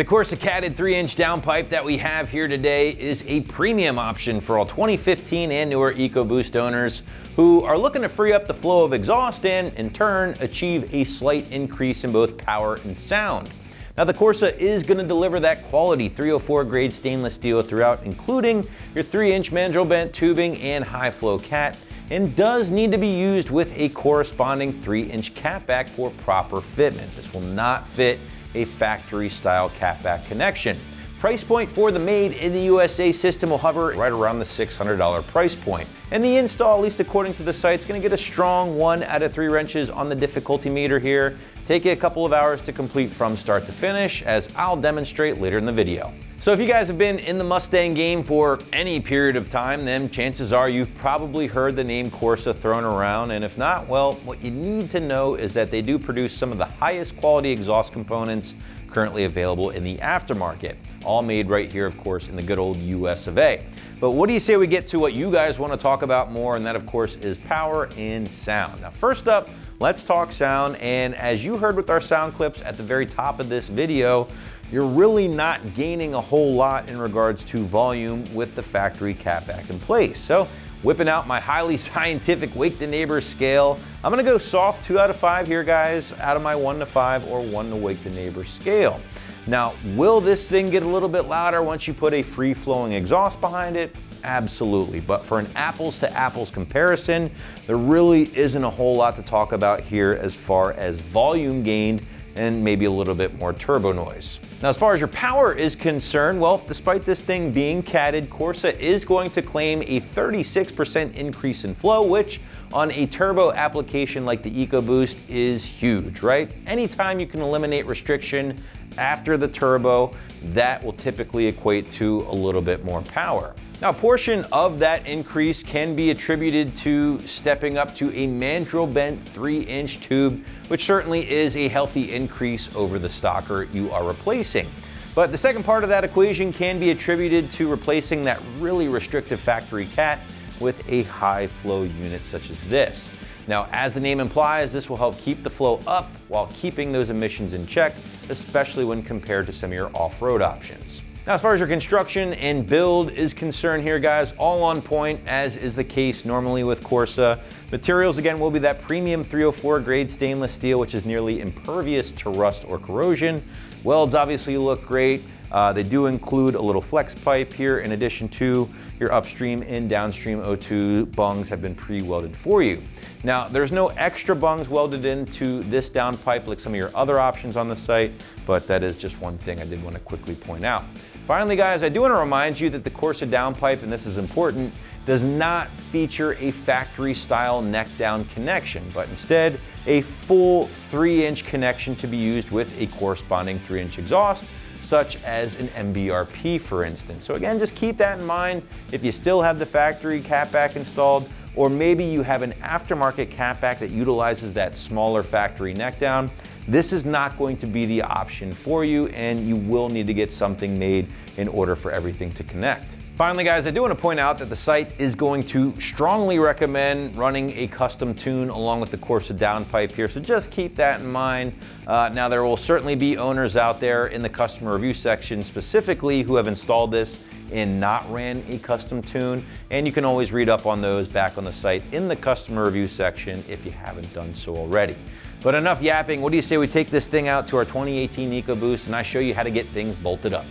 The Corsa catted 3-inch downpipe that we have here today is a premium option for all 2015 and newer EcoBoost owners who are looking to free up the flow of exhaust and, in turn, achieve a slight increase in both power and sound. Now the Corsa is going to deliver that quality 304 grade stainless steel throughout, including your 3-inch mandrel bent tubing and high flow cat, and does need to be used with a corresponding 3-inch catback for proper fitment. This will not fit a factory style catback connection. Price point for the made in the USA system will hover right around the $600 price point. And the install, at least according to the site, is going to get a strong one out of three wrenches on the difficulty meter here. Take you a couple of hours to complete from start to finish, as I'll demonstrate later in the video. So if you guys have been in the Mustang game for any period of time, then chances are you've probably heard the name Corsa thrown around. And if not, well, what you need to know is that they do produce some of the highest quality exhaust components currently available in the aftermarket. All made right here, of course, in the good old US of A. But what do you say we get to what you guys want to talk about more? And that, of course, is power and sound. Now, first up, let's talk sound. And as you heard with our sound clips at the very top of this video, you're really not gaining a whole lot in regards to volume with the factory catback in place. So whipping out my highly scientific wake the neighbor scale. I'm gonna go soft two out of five here guys, out of my one to five or one to wake the neighbor scale. Now, will this thing get a little bit louder once you put a free flowing exhaust behind it? Absolutely, but for an apples to apples comparison, there really isn't a whole lot to talk about here as far as volume gained and maybe a little bit more turbo noise. Now, as far as your power is concerned, well, despite this thing being catted, Corsa is going to claim a 36% increase in flow, which on a turbo application like the EcoBoost is huge, right? Anytime you can eliminate restriction after the turbo, that will typically equate to a little bit more power. Now, a portion of that increase can be attributed to stepping up to a mandrel bent three inch tube, which certainly is a healthy increase over the stocker you are replacing. But the second part of that equation can be attributed to replacing that really restrictive factory cat with a high flow unit such as this. Now, as the name implies, this will help keep the flow up while keeping those emissions in check, especially when compared to some of your off-road options. Now, as far as your construction and build is concerned here, guys, all on point, as is the case normally with Corsa. Materials, again, will be that premium 304 grade stainless steel, which is nearly impervious to rust or corrosion. Welds obviously look great. Uh, they do include a little flex pipe here in addition to your upstream and downstream O2 bungs have been pre-welded for you. Now, there's no extra bungs welded into this downpipe like some of your other options on the site, but that is just one thing I did want to quickly point out. Finally, guys, I do want to remind you that the Corsa downpipe, and this is important, does not feature a factory style neck down connection, but instead a full three inch connection to be used with a corresponding three inch exhaust, such as an MBRP for instance. So again, just keep that in mind if you still have the factory catback installed, or maybe you have an aftermarket catback that utilizes that smaller factory neck down, this is not going to be the option for you and you will need to get something made in order for everything to connect. Finally, guys, I do want to point out that the site is going to strongly recommend running a custom tune along with the Corsa downpipe here, so just keep that in mind. Uh, now, there will certainly be owners out there in the customer review section specifically who have installed this and not ran a custom tune, and you can always read up on those back on the site in the customer review section if you haven't done so already. But enough yapping, what do you say we take this thing out to our 2018 EcoBoost and I show you how to get things bolted up.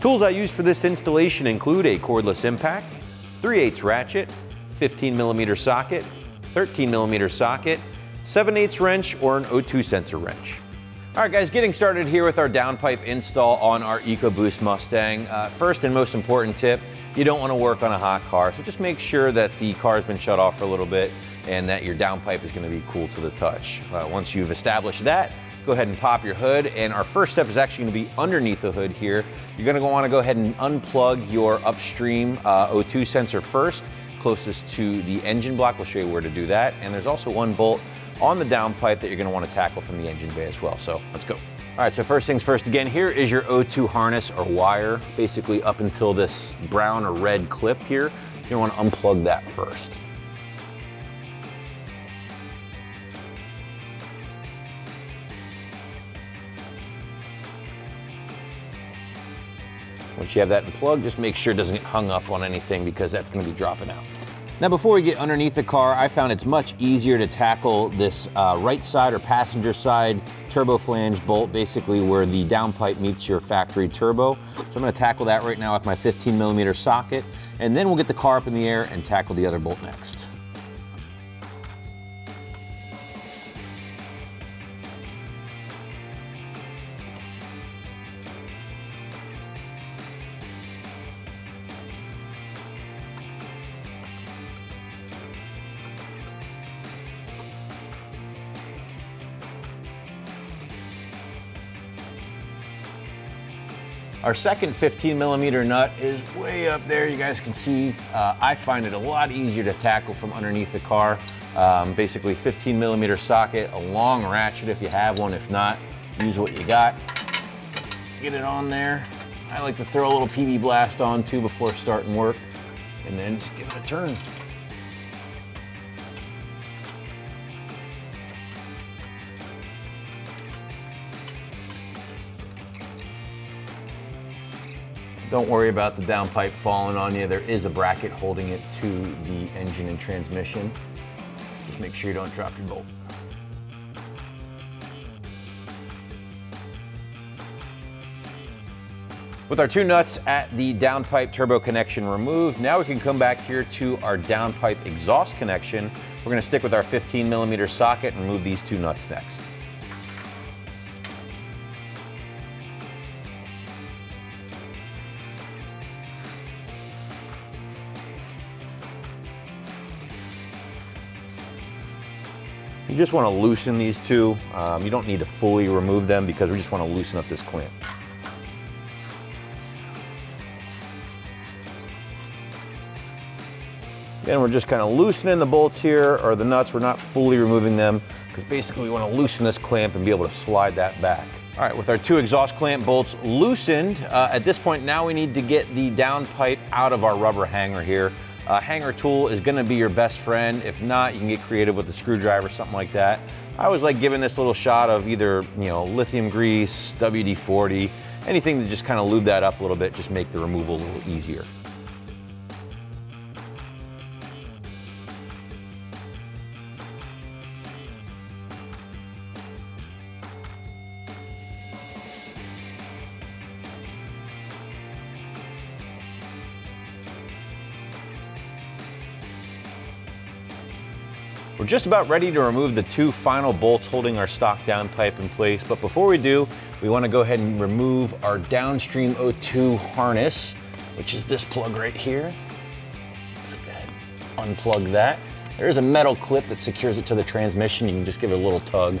Tools I use for this installation include a cordless impact, 3 8 ratchet, 15 millimeter socket, 13 millimeter socket, 7 8 wrench, or an O2 sensor wrench. All right, guys, getting started here with our downpipe install on our EcoBoost Mustang. Uh, first and most important tip, you don't want to work on a hot car, so just make sure that the car has been shut off for a little bit and that your downpipe is going to be cool to the touch. Uh, once you've established that, go ahead and pop your hood. And our first step is actually going to be underneath the hood here. You're going to want to go ahead and unplug your upstream uh, O2 sensor first, closest to the engine block. We'll show you where to do that. And there's also one bolt on the downpipe that you're going to want to tackle from the engine bay as well. So let's go. All right, so first things first, again, here is your O2 harness or wire, basically up until this brown or red clip here. You're gonna want to unplug that first. Once you have that in plug, just make sure it doesn't get hung up on anything because that's gonna be dropping out. Now before we get underneath the car, I found it's much easier to tackle this uh, right side or passenger side turbo flange bolt, basically where the downpipe meets your factory turbo. So I'm gonna tackle that right now with my 15 millimeter socket, and then we'll get the car up in the air and tackle the other bolt next. Our second 15 millimeter nut is way up there. You guys can see, uh, I find it a lot easier to tackle from underneath the car. Um, basically 15 millimeter socket, a long ratchet if you have one. If not, use what you got. Get it on there. I like to throw a little PB blast on too before starting work and then just give it a turn. Don't worry about the downpipe falling on you. There is a bracket holding it to the engine and transmission. Just make sure you don't drop your bolt. With our two nuts at the downpipe turbo connection removed, now we can come back here to our downpipe exhaust connection. We're gonna stick with our 15 millimeter socket and remove these two nuts next. You just want to loosen these two. Um, you don't need to fully remove them because we just want to loosen up this clamp. Then we're just kind of loosening the bolts here, or the nuts, we're not fully removing them, because basically we want to loosen this clamp and be able to slide that back. All right, with our two exhaust clamp bolts loosened, uh, at this point now we need to get the downpipe out of our rubber hanger here. A hanger tool is gonna be your best friend. If not, you can get creative with a screwdriver, or something like that. I always like giving this little shot of either, you know, lithium grease, WD-40, anything to just kind of lube that up a little bit, just make the removal a little easier. We're just about ready to remove the two final bolts holding our stock downpipe in place, but before we do, we wanna go ahead and remove our downstream O2 harness, which is this plug right here. Let's go ahead unplug that. There is a metal clip that secures it to the transmission. You can just give it a little tug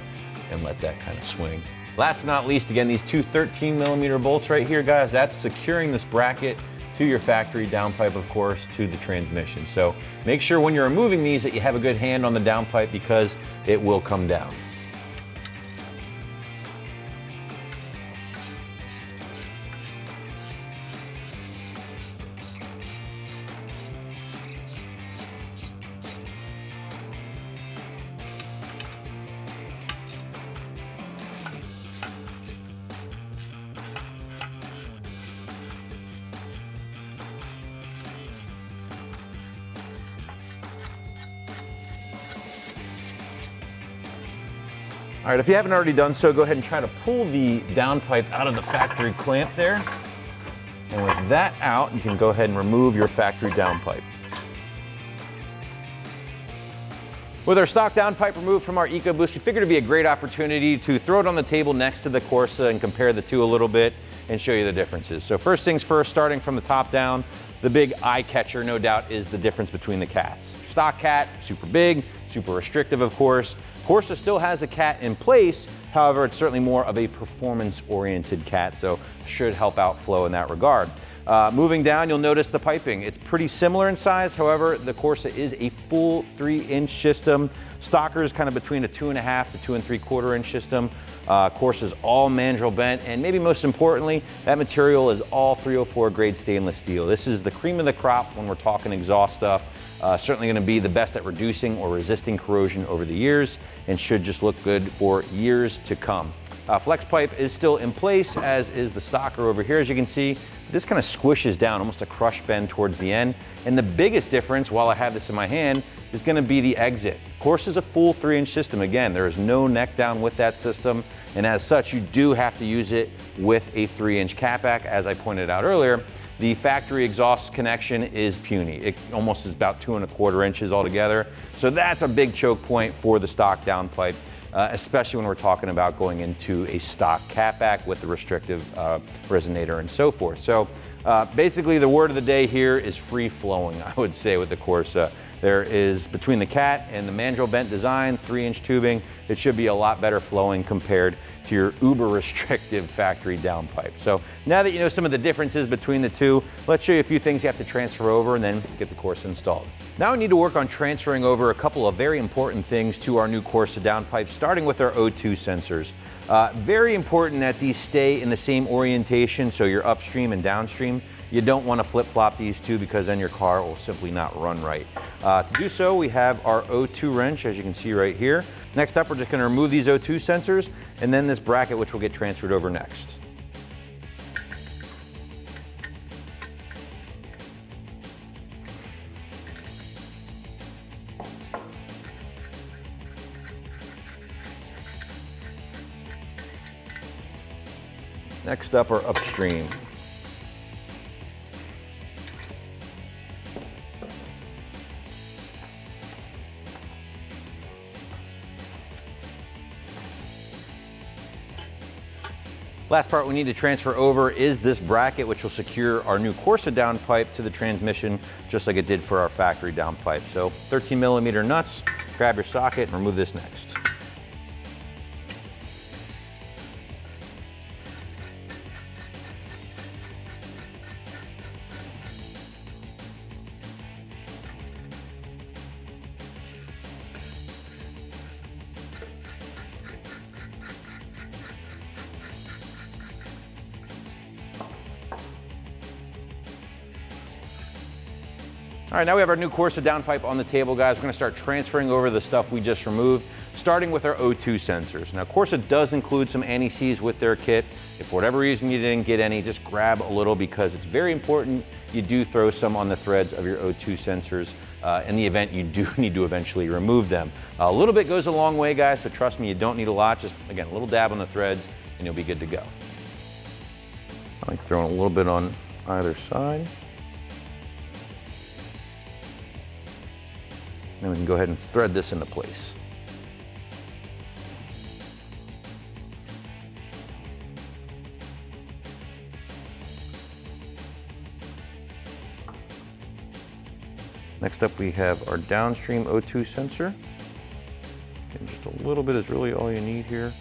and let that kind of swing. Last but not least, again, these two 13 millimeter bolts right here, guys, that's securing this bracket to your factory downpipe, of course, to the transmission. So make sure when you're removing these that you have a good hand on the downpipe because it will come down. All right, if you haven't already done so, go ahead and try to pull the downpipe out of the factory clamp there. And with that out, you can go ahead and remove your factory downpipe. With our stock downpipe removed from our EcoBoost, we figured it'd be a great opportunity to throw it on the table next to the Corsa and compare the two a little bit and show you the differences. So first things first, starting from the top down, the big eye catcher, no doubt, is the difference between the cats. Stock cat, super big, super restrictive, of course. Corsa still has a cat in place, however, it's certainly more of a performance-oriented cat, so should help out flow in that regard. Uh, moving down, you'll notice the piping. It's pretty similar in size, however, the Corsa is a full three-inch system. Stocker is kind of between a two and a half to two and three quarter inch system. Uh, Corsa is all mandrel bent, and maybe most importantly, that material is all 304 grade stainless steel. This is the cream of the crop when we're talking exhaust stuff. Uh, certainly going to be the best at reducing or resisting corrosion over the years and should just look good for years to come. Uh, flex pipe is still in place as is the stocker over here as you can see. this kind of squishes down, almost a crush bend towards the end. And the biggest difference, while I have this in my hand, is gonna be the exit. Corsa is a full three inch system. Again, there is no neck down with that system. And as such, you do have to use it with a three inch catback, As I pointed out earlier, the factory exhaust connection is puny. It almost is about two and a quarter inches altogether. So that's a big choke point for the stock downpipe. Uh, especially when we're talking about going into a stock catback with a restrictive uh, resonator and so forth. So uh, basically the word of the day here is free flowing, I would say with the Corsa. There is, between the cat and the mandrel bent design, three inch tubing, it should be a lot better flowing compared to your uber restrictive factory downpipe. So now that you know some of the differences between the two, let's show you a few things you have to transfer over and then get the Corsa installed. Now we need to work on transferring over a couple of very important things to our new Corsa downpipe, starting with our O2 sensors. Uh, very important that these stay in the same orientation, so you're upstream and downstream. You don't want to flip-flop these two because then your car will simply not run right. Uh, to do so, we have our O2 wrench, as you can see right here. Next up, we're just going to remove these O2 sensors and then this bracket, which will get transferred over next. Next up are upstream. Last part we need to transfer over is this bracket, which will secure our new Corsa downpipe to the transmission, just like it did for our factory downpipe. So 13 millimeter nuts, grab your socket and remove this next. All right, now we have our new Corsa downpipe on the table, guys. We're gonna start transferring over the stuff we just removed, starting with our O2 sensors. Now, Corsa does include some anti-seize with their kit. If for whatever reason you didn't get any, just grab a little because it's very important you do throw some on the threads of your O2 sensors uh, in the event you do need to eventually remove them. a little bit goes a long way, guys, so trust me, you don't need a lot. Just, again, a little dab on the threads and you'll be good to go. I like throwing a little bit on either side. Then we can go ahead and thread this into place. Next up we have our downstream O2 sensor. And just a little bit is really all you need here.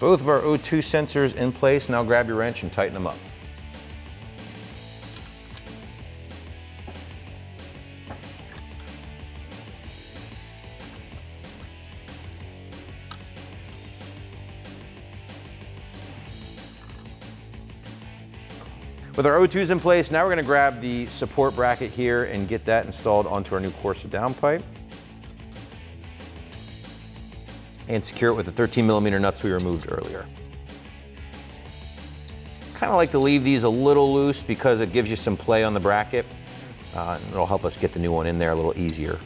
Both of our O2 sensors in place. Now grab your wrench and tighten them up. With our O2s in place, now we're gonna grab the support bracket here and get that installed onto our new Corsa downpipe. And secure it with the 13 millimeter nuts we removed earlier. Kind of like to leave these a little loose because it gives you some play on the bracket. Uh, it'll help us get the new one in there a little easier.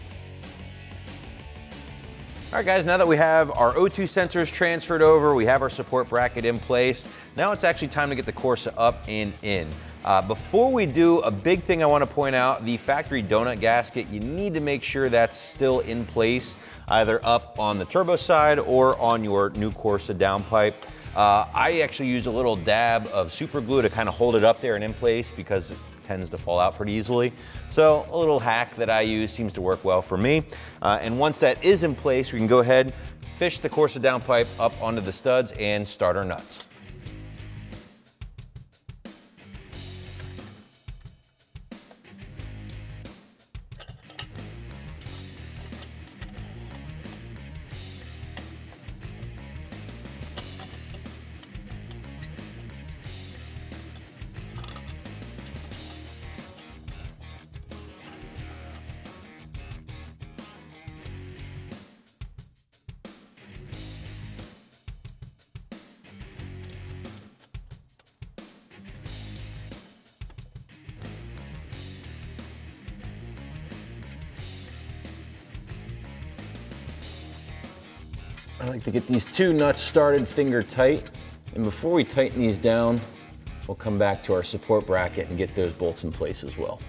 All right guys, now that we have our O2 sensors transferred over, we have our support bracket in place, now it's actually time to get the Corsa up and in. Uh, before we do, a big thing I wanna point out, the factory donut gasket, you need to make sure that's still in place either up on the turbo side or on your new Corsa downpipe. Uh, I actually use a little dab of super glue to kind of hold it up there and in place because it tends to fall out pretty easily. So a little hack that I use seems to work well for me. Uh, and once that is in place, we can go ahead, fish the Corsa downpipe up onto the studs and start our nuts. I like to get these two nuts started finger tight. And before we tighten these down, we'll come back to our support bracket and get those bolts in place as well.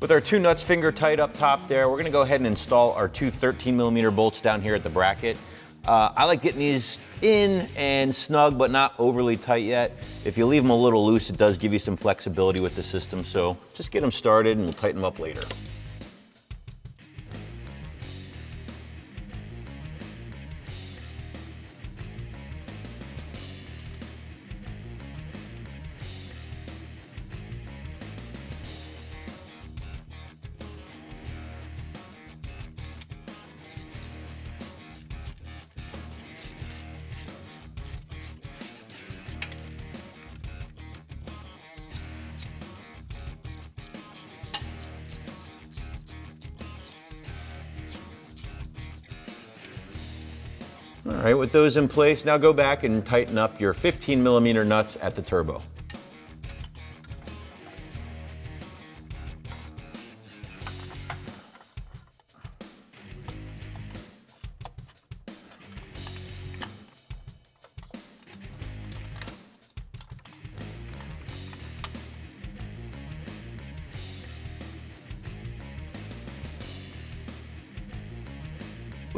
With our two nuts finger tight up top there, we're gonna go ahead and install our two 13 millimeter bolts down here at the bracket. Uh, I like getting these in and snug, but not overly tight yet. If you leave them a little loose, it does give you some flexibility with the system. So just get them started and we'll tighten them up later. All right, with those in place, now go back and tighten up your 15 millimeter nuts at the turbo.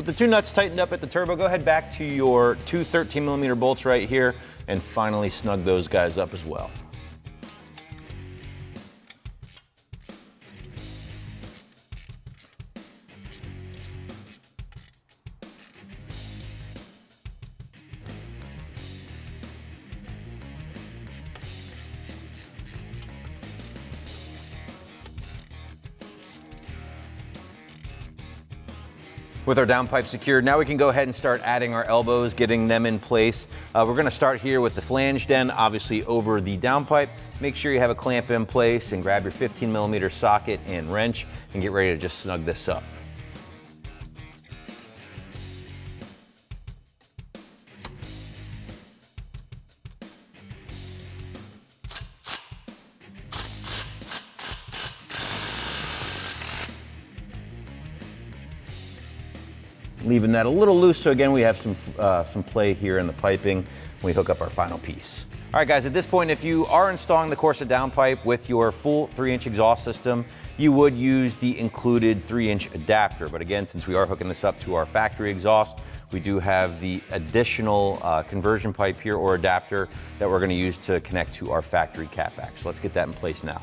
The two nuts tightened up at the turbo, go ahead back to your two 13 millimeter bolts right here and finally snug those guys up as well. With our downpipe secured, now we can go ahead and start adding our elbows, getting them in place. Uh, we're gonna start here with the flange end, obviously over the downpipe. Make sure you have a clamp in place and grab your 15 millimeter socket and wrench and get ready to just snug this up. Leaving that a little loose. So again, we have some, uh, some play here in the piping we hook up our final piece. All right, guys, at this point, if you are installing the Corsa downpipe with your full three inch exhaust system, you would use the included three inch adapter. But again, since we are hooking this up to our factory exhaust, we do have the additional uh, conversion pipe here or adapter that we're gonna use to connect to our factory catback. So let's get that in place now.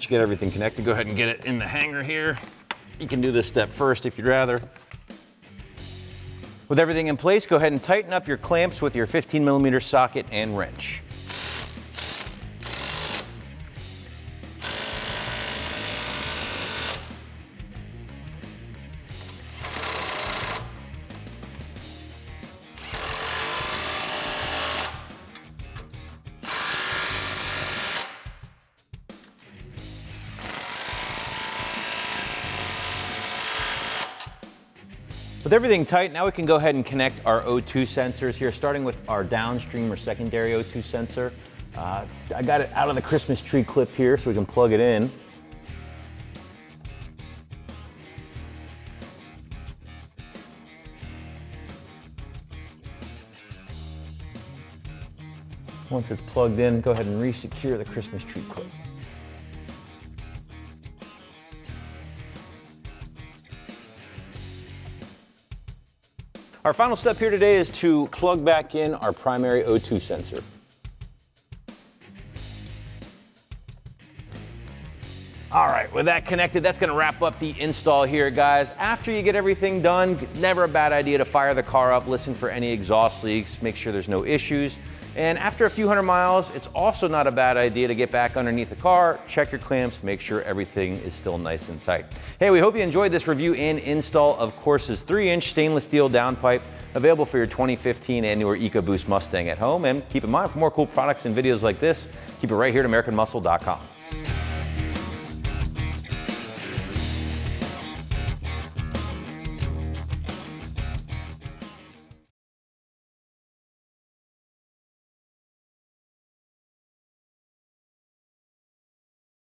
Once you get everything connected, go ahead and get it in the hanger here. You can do this step first if you'd rather. With everything in place, go ahead and tighten up your clamps with your 15 millimeter socket and wrench. With everything tight, now we can go ahead and connect our O2 sensors here, starting with our downstream or secondary O2 sensor. Uh, I got it out of the Christmas tree clip here so we can plug it in. Once it's plugged in, go ahead and re-secure the Christmas tree clip. Our final step here today is to plug back in our primary O2 sensor. All right, with that connected, that's gonna wrap up the install here, guys. After you get everything done, never a bad idea to fire the car up, listen for any exhaust leaks, make sure there's no issues. And after a few hundred miles, it's also not a bad idea to get back underneath the car, check your clamps, make sure everything is still nice and tight. Hey, we hope you enjoyed this review and install of Corsa's 3-inch stainless steel downpipe, available for your 2015 and newer EcoBoost Mustang at home. And keep in mind, for more cool products and videos like this, keep it right here at AmericanMuscle.com.